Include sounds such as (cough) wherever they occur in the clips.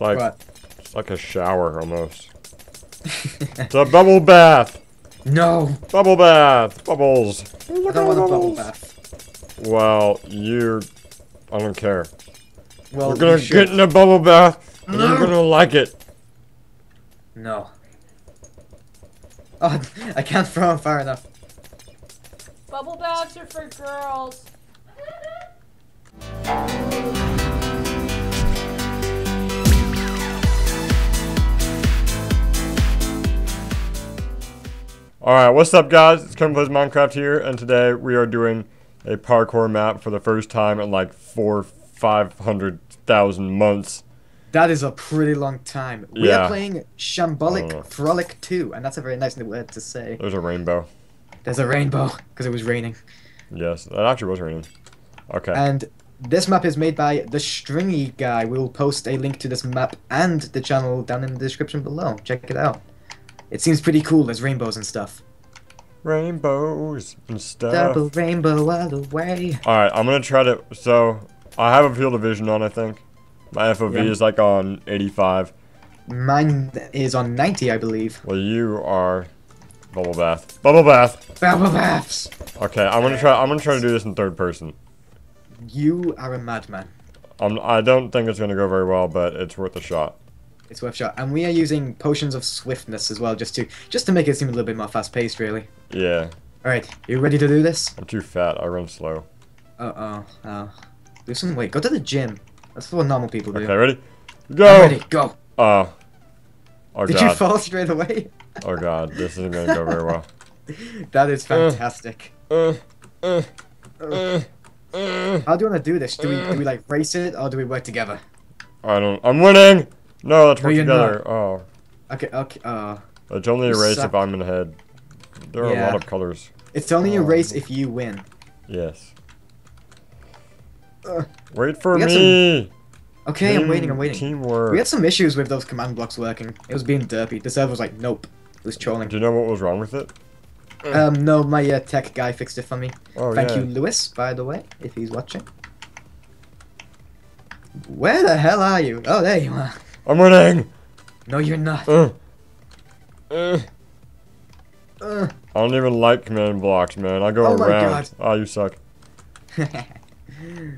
It's like What? it's like a shower almost. It's a bubble bath. No! Bubble bath. Bubbles. I don't want a bubble bath. Well, you. I don't care. Well, We're gonna you get in a bubble bath, and No. you're gonna like it. No. Oh, (laughs) I can't throw him far enough. Bubble baths are for girls. Alright, what's up guys? It's Kermit Plays Minecraft here, and today we are doing a parkour map for the first time in like four, five hundred thousand months. That is a pretty long time. We Yeah. are playing Shambolic Oh. Frolic 2, and that's a very nice new word to say. There's a rainbow. There's a rainbow, because it was raining. Yes, it actually was raining. Okay. And this map is made by the Stringy guy. We will post a link to this map and the channel down in the description below. Check it out. It seems pretty cool. There's rainbows and stuff. Rainbows and stuff. Double rainbow all the way. Alright, I'm gonna try to. So, I have a field of vision on, I think. My FOV Yeah. is like on 85. Mine is on 90, I believe. Well, you are. Bubble bath. Bubble bath! Bubble baths. Okay, I'm gonna try. I'm gonna try to do this in third person. You are a madman. I'm, I don't think it's gonna go very well, but it's worth a shot. It's worth a shot. And we are using potions of swiftness as well, just to just to make it seem a little bit more fast paced, really. Yeah, All right, you ready to do this? I'm too fat. I run slow. Uh oh. Oh. Do some. Wait. Go to the gym. That's what normal people do. Okay, ready? I'm Go! ready. Go. Oh. Oh Did you fall straight away? (laughs) Oh god, this isn't gonna go very well. (laughs) that is Uh. fantastic. Uh, uh, uh, uh. How do you want to do this? Do we do we like race it or do we work together? I don't. I'm winning! No, let's work you're together. Oh. Okay. Okay. Uh, It's only a race suck. if I'm in the head. There are a lot of colors. it's only a Oh. race if you win. Yes. Uh, Wait for we got me! Okay, I'm waiting. I'm waiting. Teamwork. We had some issues with those command blocks working. It was being derpy. The server was like, nope. It was trolling. Do you know what was wrong with it? Um, no, my uh, tech guy fixed it for me. Oh, Thank yeah. you, Lewis, by the way, if he's watching. Where the hell are you? Oh, there you are. I'm running. No, you're not. Uh. Uh. Uh. I don't even like command blocks, man. I go Oh my around. God. Oh, you suck. (laughs)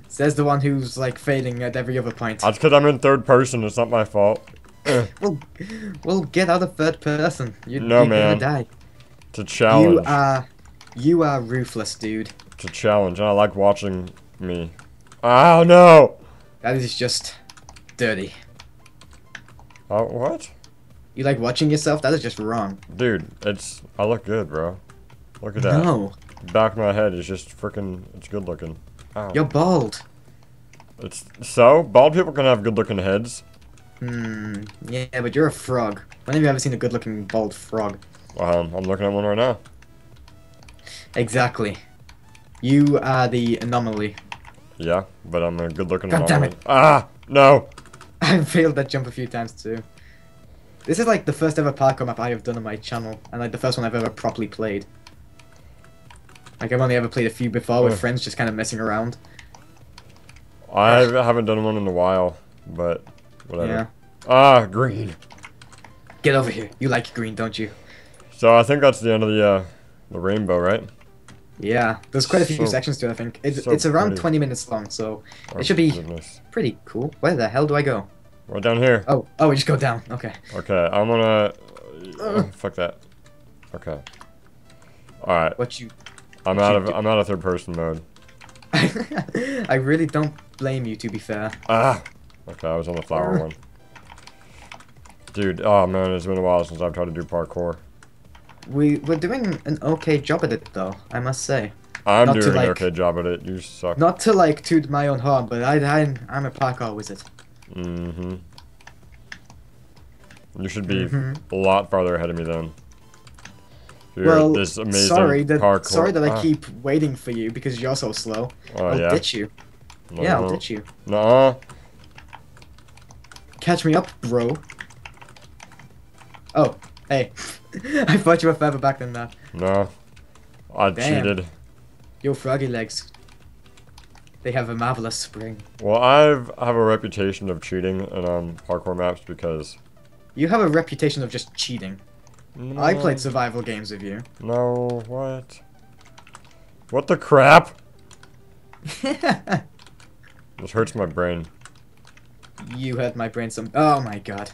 Says the one who's like failing at every other point. That's because I'm in third person. It's not my fault. Uh, Well, well, get out of third person. You, No, you're man. gonna die. A challenge. You are, you are ruthless, dude. To challenge, and I like watching me. Oh no! That is just dirty. Oh what? You like watching yourself? That is just wrong. Dude, it's I look good, bro. Look at that. No, Back of my head is just freaking. It's good looking. Ow. you're bald. It's so bald people can have good looking heads. Hmm. Yeah, but you're a frog. When have you ever seen a good-looking bald frog? Um, I'm looking at one right now. Exactly. You are the anomaly. Yeah, but I'm a good looking. God damn it. Ah no! (laughs) I've failed that jump a few times too. This is like the first ever parkour map I have done on my channel, and like the first one I've ever properly played. Like I've only ever played a few before with friends, just kind of messing around. I haven't done one in a while, but whatever. Yeah. Ah, green. Get over here. You like green, don't you? So I think that's the end of the uh, the rainbow, right? Yeah. There's quite a few So- sections to it. I think it's, so it's around pretty. 20 minutes long, so Oh, It should be- Goodness. pretty cool. Where the hell do I go? Right down here. Oh, oh, we just go down. Okay. Okay, I'm gonna. Uh. Uh, fuck that. Okay. All right, What you? I'm what out you of do- I'm out of third person mode. (laughs) I really don't blame you, to be fair. Ah. Okay, I was on the flower Uh. one. Dude, oh man, it's been a while since I've tried to do parkour. We we're doing an okay job at it, though. I must say. I'm Not to, doing an okay job at it. You suck. Not to like toot my own horn, but I, I I'm a parkour wizard. Mm-hmm. You should be Mhm. a lot farther ahead of me then. You're well, this amazing sorry that parkour. sorry that I Ah. keep waiting for you because you're so slow. Oh I'll yeah. ditch you. No, yeah, I'll ditch you. Nuh-uh. Catch me up, bro. Oh, hey. (laughs) I thought you were further back than that. No. I Damn. cheated. Your froggy legs. They have a marvelous spring. Well, I've I have a reputation of cheating in um parkour maps because You have a reputation of just cheating. I played survival games with you. No, what? What the crap? (laughs) This hurts my brain. you hurt my brain some. Oh my god.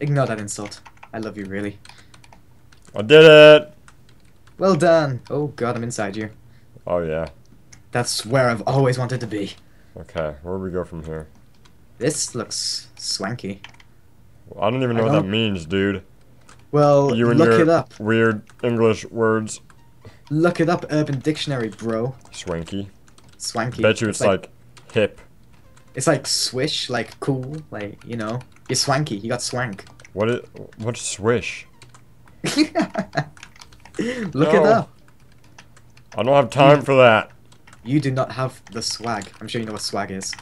Ignore that insult. I love you, really. I did it! Well done. Oh god, I'm inside you. Oh yeah. That's where I've always wanted to be. Okay, where do we go from here? This looks swanky. I don't even I know what that don't- means, dude. Well, You and look your it up. weird English words. Look it up, Urban Dictionary, bro. Swanky. Swanky. Bet you it's like hip. It's like swish, like cool, like you know. You're swanky. You got swank. What it? What's swish? (laughs) Look it No. up. I don't have time for that. You do not have the swag. I'm sure you know what swag is.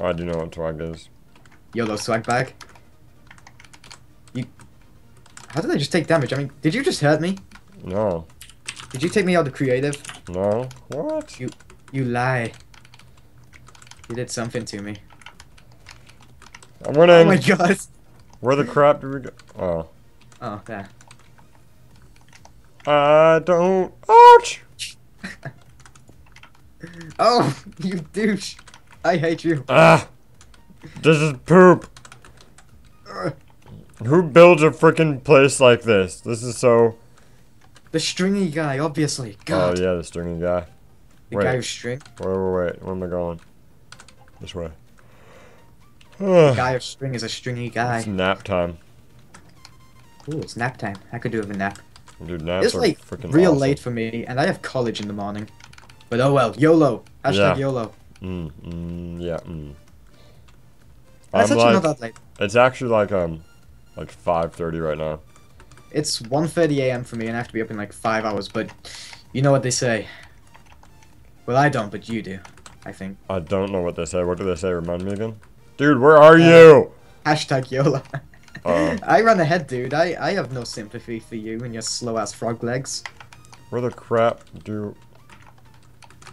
I do know what swag is. YOLO swag bag. You. How did I just take damage? I mean, did you just hurt me? No. Did you take me out of creative? No. What? You You lie. You did something to me. I'm winning. Oh my god. Where the crap do we go? Oh. Oh, there. I don't. Ouch! (laughs) Oh, you douche. I hate you. Ah! This is poop. Who builds a freaking place like this? This is so. The stringy guy, obviously. God. Oh yeah, the stringy guy. the wait. guy with string. Wait, wait, wait. Where am I going? This way. Guy of string is a stringy guy. it's nap time. Ooh, it's nap time. I could do with a nap. Dude, naps It's like freaking real awesome. late for me, and I have college in the morning. But oh well, YOLO. Hashtag Yeah. YOLO. Mm, mm, yeah, mm. That's I'm actually like, not that late. it's actually like um, like 5:30 right now. It's 1.30 a.m. for me, and I have to be up in like five hours. But you know what they say. Well, I don't, but you do. I think. I don't know what they say. What do they say? Remind me again. Dude, where are Uh, you? Hashtag YOLO. Uh, (laughs) I ran ahead, dude. I, I have no sympathy for you and your slow ass frog legs. where the crap do?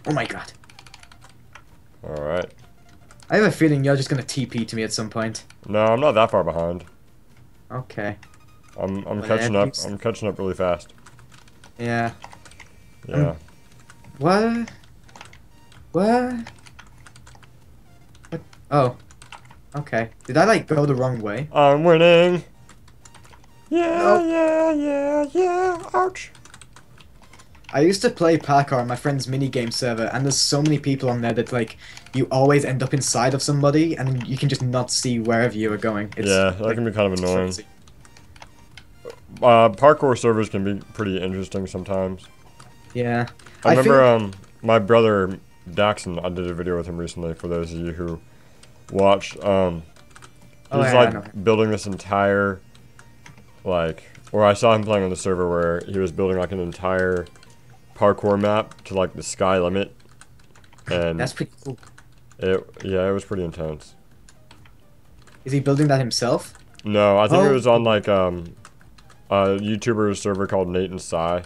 Oh my god. All right. I have a feeling you're just gonna TP to me at some point. No, I'm not that far behind. Okay. I'm I'm Well, catching up. I'm catching up really fast. Yeah. Yeah. What? What? What? Oh. Okay. Did I like go the wrong way? I'm winning. Yeah, Nope. yeah, yeah, yeah. Ouch. I used to play parkour on my friend's minigame server, and there's so many people on there that like you always end up inside of somebody, and you can just not see wherever you are going. It's, yeah, that like, can be kind of annoying. crazy. Uh, parkour servers can be pretty interesting sometimes. Yeah. I, I remember think- um my brother Daxon. I did a video with him recently. For those of you who watched, um, Oh, he's yeah, like building this entire, like, or I saw him playing on the server where he was building like an entire parkour map to like the sky limit, and That's pretty cool. it yeah it was pretty intense. Is he building that himself? No, I think it Oh. was on like um a YouTuber server called Nate and Psy.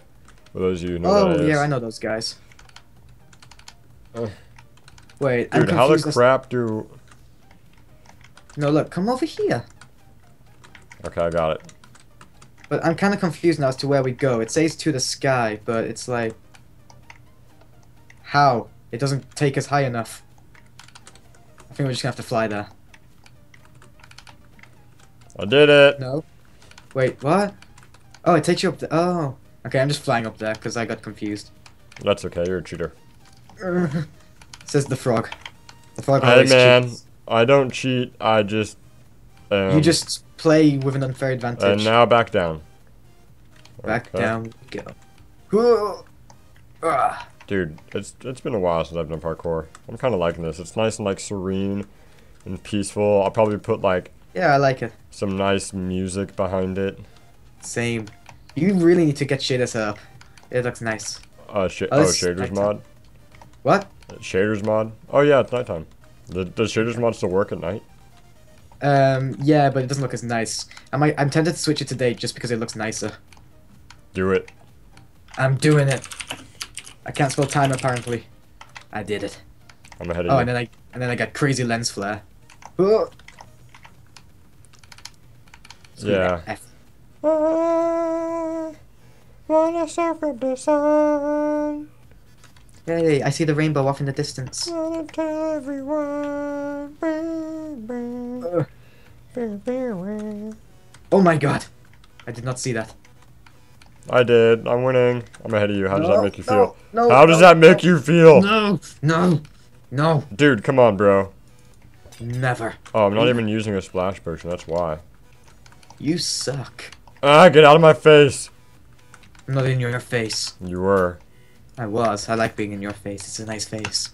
For those of you who know oh that yeah, is. I know those guys. Ugh. Wait, I'm Dude, how the crap do? No, look, come over here. Okay, I got it. But I'm kind of confused now as to where we go. It says to the sky, but it's like... How? It doesn't take us high enough. I think we're just gonna have to fly there. I did it. No? Wait, what? Oh, it takes you up there. Oh. Okay, I'm just flying up there because I got confused. That's okay. You're a cheater. (laughs) Says the frog. The frog Hey man, cheats. I don't cheat. I just. Um, You just play with an unfair advantage. And now back down. Back Okay. down go. Ah. Dude, it's it's been a while since I've done parkour. I'm kind of liking this. It's nice and like serene and peaceful. I'll probably put like Yeah, I like it. some nice music behind it. Same. You really need to get shaders up. It looks nice. Uh, sh- Oh, oh, shaders nighttime. mod. What? Shaders mod. Oh yeah, it's nighttime. The, does shaders mod still work at night? Um, yeah, but it doesn't look as nice. I might, I'm tempted to switch it today just because it looks nicer. Do it. I'm doing it. I can't spell time apparently. I did it. I'm ahead of Oh, you. and then I and then I got crazy lens flare. Oh. Screw Yeah. that F. I wanna circle the sun. Hey, I see the rainbow off in the distance. Oh my god. I did not see that. I did. I'm winning. I'm ahead of you. How does that make you no, feel? no, How does no, that make no. you feel? No, no, no, Dude, come on, bro. never. Oh, I'm not even using a splash potion. That's why. You suck. Ah, get out of my face. I'm not in your face. You were. I was. I like being in your face. It's a nice face.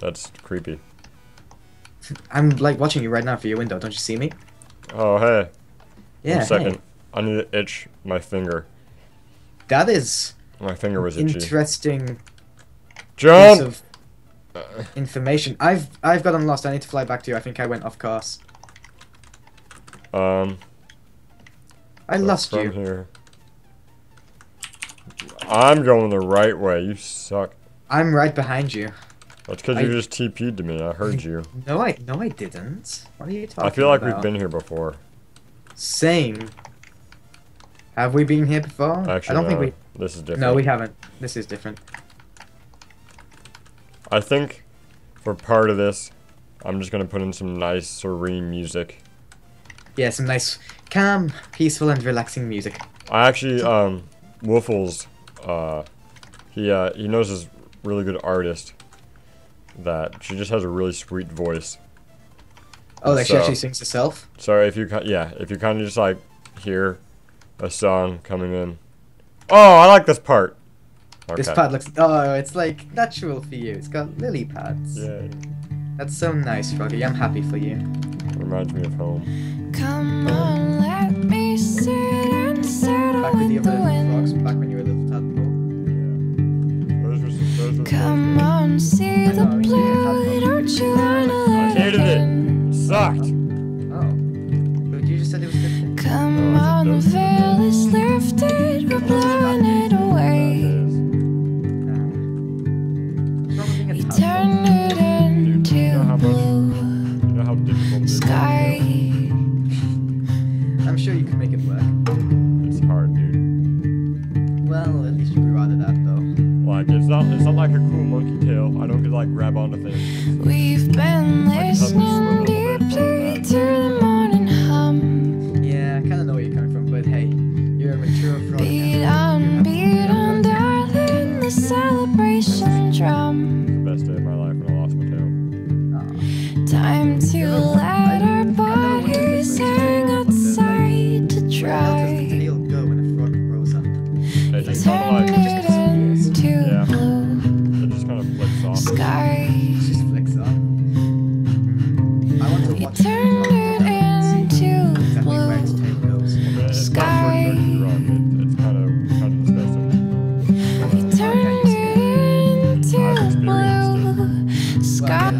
That's creepy. I'm like watching you right now through your window. Don't you see me? Oh, hey. Yeah. One second. hey. I need to itch my finger. That is My finger was itchy. interesting piece of information. I've I've gotten lost. I need to fly back to you. I think I went off course. Um, I lost you. here. I'm going the right way. You suck. I'm right behind you. That's because you just TP'd to me. I heard you. No, I no, I didn't. What are you talking about? I feel like about? we've been here before. Same. Have we been here before? Actually, I don't no, think we. this is different. No, we haven't. This is different. I think for part of this, I'm just gonna put in some nice, serene music. Yeah, some nice, calm, peaceful, and relaxing music. I actually, um, Woofles, uh, he, uh, he knows this really good artist that she just has a really sweet voice. Oh, like she So- actually sings herself. So if you, ki- yeah, if you kind of just like hear a song coming in. Oh, I like this part. Okay. This pad looks. Oh, it's like natural for you. It's got lily pads. Yeah, That's so nice, Froggy. I'm happy for you. reminds me of home. Come on, the blue. Don't you wanna I let hated. It sucked. Cool monkey tail. I don't get like grab onto things. We've been I just have to swim a listening deeply to the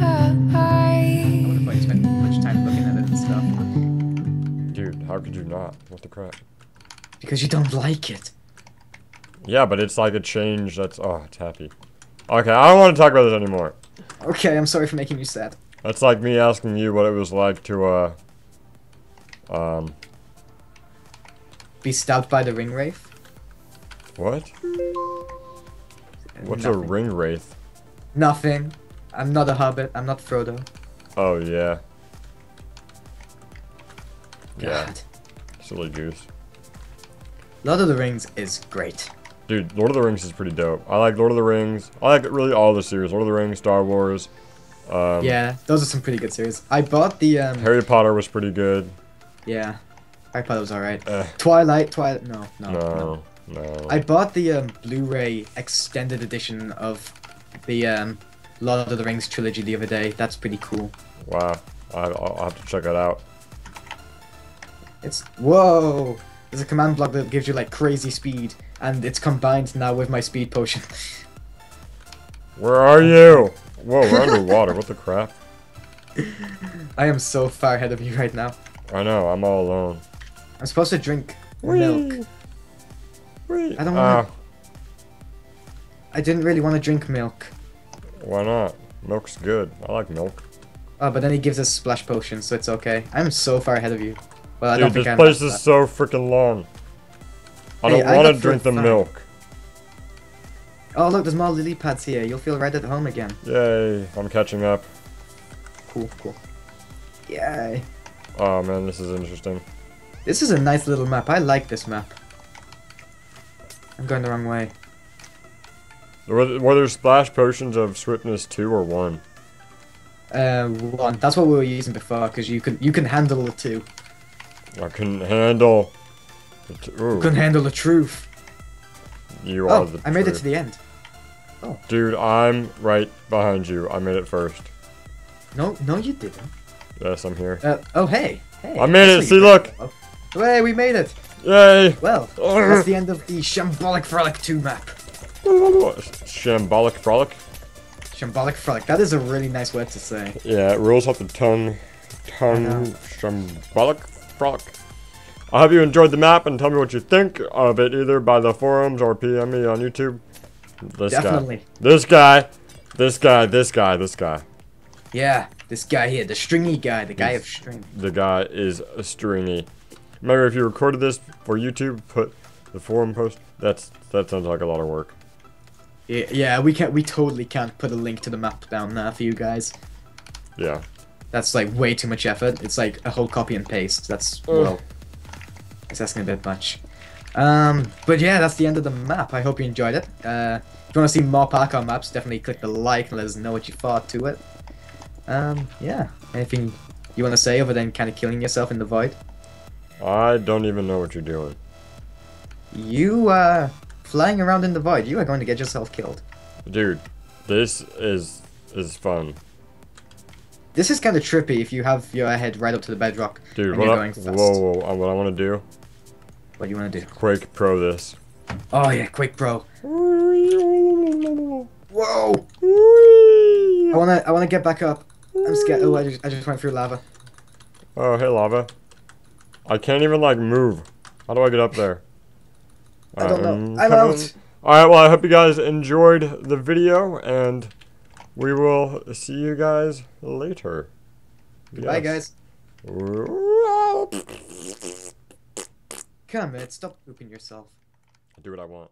have thought you spent much time looking at it and stuff. Dude, how could you not? What the crap? Because you don't like it. Yeah, but it's like a change that's oh, it's happy. Okay, I don't want to talk about this anymore. Okay, I'm sorry for making you sad. That's like me asking you what it was like to uh um Be stabbed by the ring wraith? what? What's a Nothing. ring wraith? Nothing. I'm not a hobbit. I'm not Frodo. Oh yeah. Yeah, silly goose. Lord of the Rings is great. Dude, Lord of the Rings is pretty dope. I like Lord of the Rings. I like really all the series. Lord of the Rings, Star Wars. Um, yeah, those are some pretty good series. I bought the um. Harry Potter was pretty good. Yeah, Harry Potter was alright. Eh, Twilight, Twilight. No, no, no. no, no. I bought the um, Blu-ray extended edition of the um, Lord of the Rings trilogy the other day. That's pretty cool. wow. I, I'll have to check that out. It's whoa. There's a command block that gives you like crazy speed, and it's combined now with my speed potion. (laughs) Where are you? Whoa, we're underwater. What the crap? (laughs) I am so far ahead of you right now. I know. I'm all alone. I'm supposed to drink milk. Whee! I don't Ah, wanna- I didn't really want to drink milk. Why not? Milk's good. I like milk. Oh, but then he gives us splash potions, so it's okay. I'm so far ahead of you. Well, I don't Dude, think this I'm place is that. so freaking long. I Hey, don't want to drink the milk. Oh, look, there's more lily pads here. You'll feel right at home again. Yay, I'm catching up. Cool, cool. Yay. Oh man, this is interesting. This is a nice little map. I like this map. I'm going the wrong way. Were, were there splash potions of swiftness 2 or 1? Uh, one. That's what we were using before, because you can you can handle the two. I couldn't handle. the t- Ooh, You can handle the truth. you are Oh, I made it to the end. Dude, I'm right behind you. I made it first. No, no, you didn't. Yes, I'm here. Uh, oh, hey, hey. I made it, see, look. Oh. Hey, we made it. Yay! Well, that's the end of the Shambolic Frolic 2 map. Shambolic frolic? Shambolic Frolic. That is a really nice word to say. Yeah, it rolls off the tongue. Tongue. Shambolic frolic. I hope you enjoyed the map and tell me what you think of it either by the forums or PM me on YouTube. This Definitely. guy. This guy. This guy. This guy. This guy. Yeah, this guy here, the stringy guy, the guy of string. The guy is a stringy. Remember, if you recorded this for YouTube, put the forum post. That's that sounds like a lot of work. Yeah, yeah, we can't, we totally can't put a link to the map down there for you guys. Yeah. That's like way too much effort. It's like a whole copy and paste. That's Ugh. well, it's asking a bit much. Um, but yeah, that's the end of the map. I hope you enjoyed it. Uh, if you want to see more parkour maps, definitely click the like and let us know what you thought to it. Um, yeah. Anything you want to say other than kind of killing yourself in the void? I don't even know what you're doing. You uh, flying around in the void. You are going to get yourself killed. Dude, this is is fun. This is kind of trippy if you have your head right up to the bedrock Dude, and what you're I, whoa, whoa, what I want to do, What do you want to do? Quake Pro this. Oh yeah, quick, bro. Oh, Whoa! I wanna, I wanna get back up. I'm scared. Oh, I just, I just went through lava. Oh, hey, lava. I can't even, like, move. How do I get up there? I don't know. Um, I'm come out. on. Alright, well, I hope you guys enjoyed the video, and we will see you guys later. Bye, Yes. guys. Come, man, stop pooping yourself. I do what I want.